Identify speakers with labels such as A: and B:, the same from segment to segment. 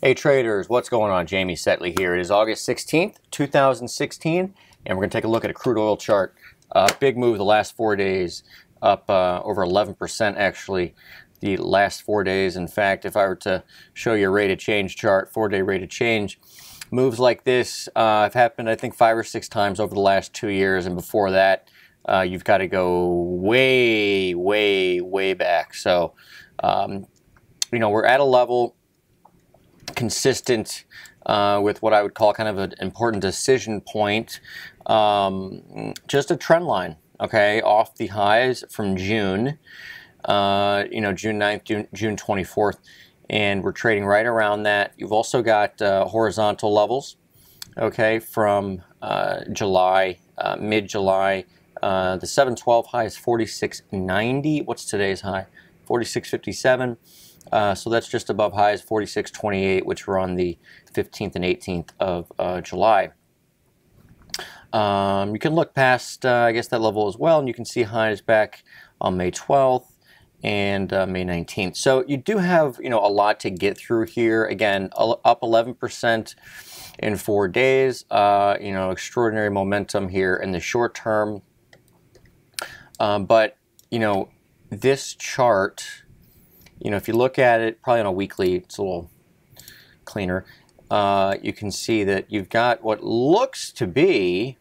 A: Hey traders, what's going on? Jamie Saettele here. It is August 16th, 2016, and we're going to take a look at a crude oil chart. Uh, big move the last four days, up uh, over 11% actually the last four days. In fact, if I were to show you a rate of change chart, four-day rate of change, moves like this uh, have happened I think five or six times over the last two years, and before that, uh, you've got to go way, way, way back. So, um, you know, we're at a level consistent uh, with what I would call kind of an important decision point, um, just a trend line, okay, off the highs from June, uh, you know, June 9th, June, June 24th, and we're trading right around that. You've also got uh, horizontal levels, okay, from uh, July, uh, mid-July. Uh, the 712 high is 46.90. What's today's high? 46.57. Uh, so that's just above highs 46.28, which were on the 15th and 18th of uh, July. Um, you can look past, uh, I guess, that level as well, and you can see highs back on May 12th and uh, May 19th. So you do have, you know, a lot to get through here. Again, up 11% in four days. Uh, you know, extraordinary momentum here in the short term. Um, but you know, this chart you know, if you look at it probably on a weekly, it's a little cleaner. Uh, you can see that you've got what looks to be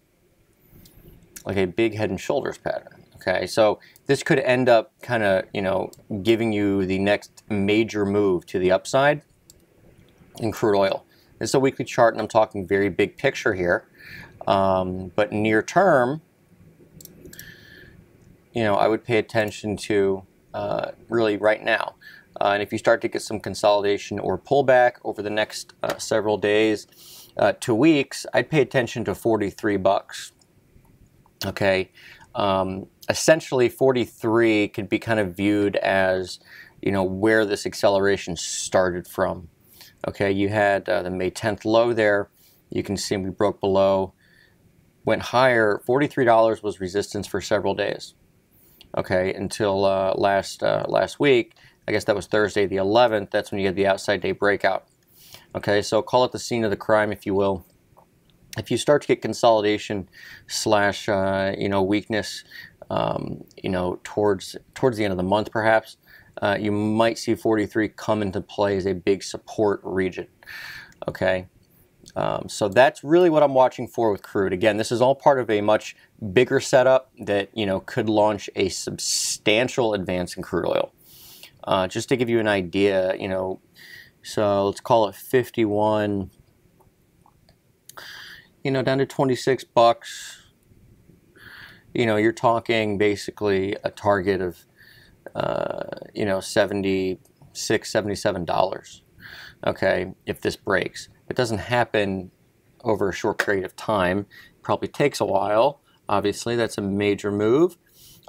A: like a big head and shoulders pattern. Okay, so this could end up kind of, you know, giving you the next major move to the upside in crude oil. This is a weekly chart, and I'm talking very big picture here. Um, but near term, you know, I would pay attention to uh, really right now. Uh, and if you start to get some consolidation or pullback over the next uh, several days uh, to weeks, I'd pay attention to 43 bucks. Okay, um, essentially 43 could be kind of viewed as you know where this acceleration started from. Okay, you had uh, the May 10th low there. You can see we broke below, went higher. $43 was resistance for several days okay, until uh, last uh, last week. I guess that was Thursday the 11th. That's when you had the outside day breakout. Okay, so call it the scene of the crime, if you will. If you start to get consolidation slash uh, you know weakness, um, you know towards towards the end of the month, perhaps uh, you might see 43 come into play as a big support region. Okay, um, so that's really what I'm watching for with crude. Again, this is all part of a much bigger setup that you know could launch a substantial advance in crude oil. Uh, just to give you an idea, you know, so let's call it 51. You know, down to 26 bucks. You know, you're talking basically a target of, uh, you know, 76, 77 dollars. Okay, if this breaks. It doesn't happen over a short period of time. Probably takes a while. Obviously, that's a major move.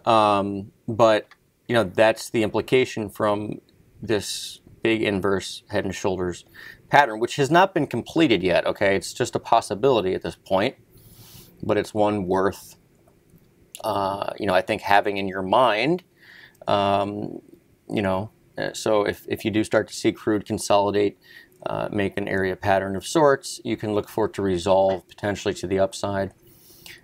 A: Um, but, you know, that's the implication from this big inverse head and shoulders pattern, which has not been completed yet, okay? It's just a possibility at this point, but it's one worth, uh, you know, I think having in your mind, um, you know, so if, if you do start to see crude consolidate uh, make an area pattern of sorts, you can look for it to resolve potentially to the upside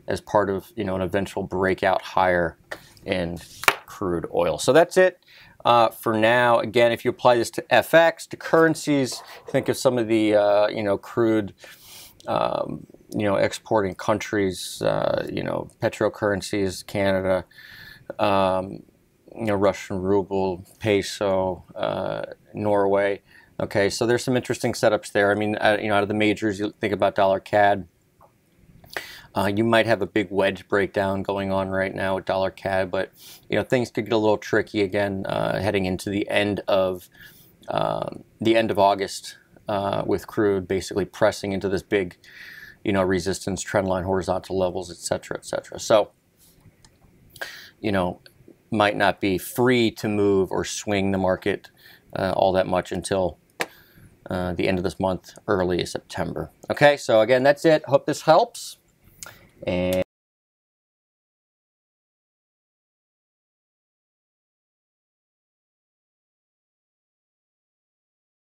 A: as part of you know an eventual breakout higher in crude oil. So that's it uh, for now. Again, if you apply this to FX, to currencies, think of some of the uh, you know crude um, you know exporting countries, uh, you know petro currencies, Canada. Um, you know, Russian ruble, peso, uh, Norway. Okay, so there's some interesting setups there. I mean, uh, you know, out of the majors, you think about dollar CAD. Uh, you might have a big wedge breakdown going on right now with dollar CAD, but you know things could get a little tricky again uh, heading into the end of um, the end of August uh, with crude basically pressing into this big, you know, resistance trend line, horizontal levels, etc., etc. So, you know, might not be free to move or swing the market uh, all that much until uh, the end of this month, early September. Okay, so again, that's it. Hope this helps. And